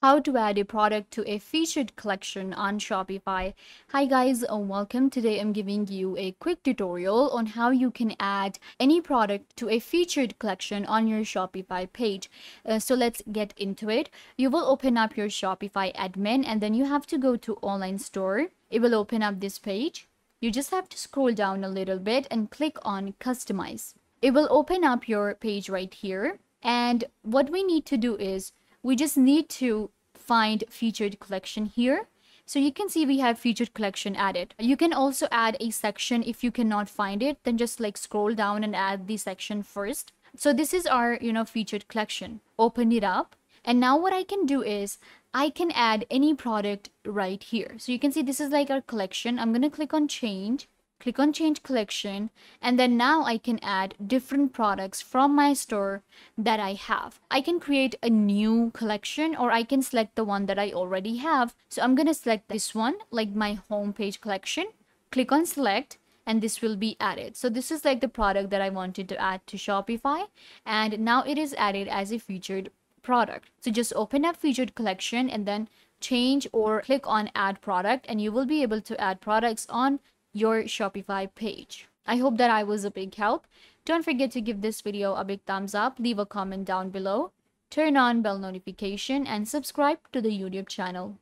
how to add a product to a featured collection on Shopify. Hi guys, welcome. Today I'm giving you a quick tutorial on how you can add any product to a featured collection on your Shopify page. Uh, so let's get into it. You will open up your Shopify admin and then you have to go to online store. It will open up this page. You just have to scroll down a little bit and click on customize. It will open up your page right here. And what we need to do is we just need to find featured collection here. So you can see we have featured collection added. You can also add a section if you cannot find it, then just like scroll down and add the section first. So this is our, you know, featured collection. Open it up. And now what I can do is I can add any product right here. So you can see this is like our collection. I'm going to click on change click on change collection and then now I can add different products from my store that I have. I can create a new collection or I can select the one that I already have. So I'm going to select this one like my homepage collection. Click on select and this will be added. So this is like the product that I wanted to add to Shopify and now it is added as a featured product. So just open up featured collection and then change or click on add product and you will be able to add products on your Shopify page. I hope that I was a big help. Don't forget to give this video a big thumbs up, leave a comment down below, turn on bell notification, and subscribe to the YouTube channel.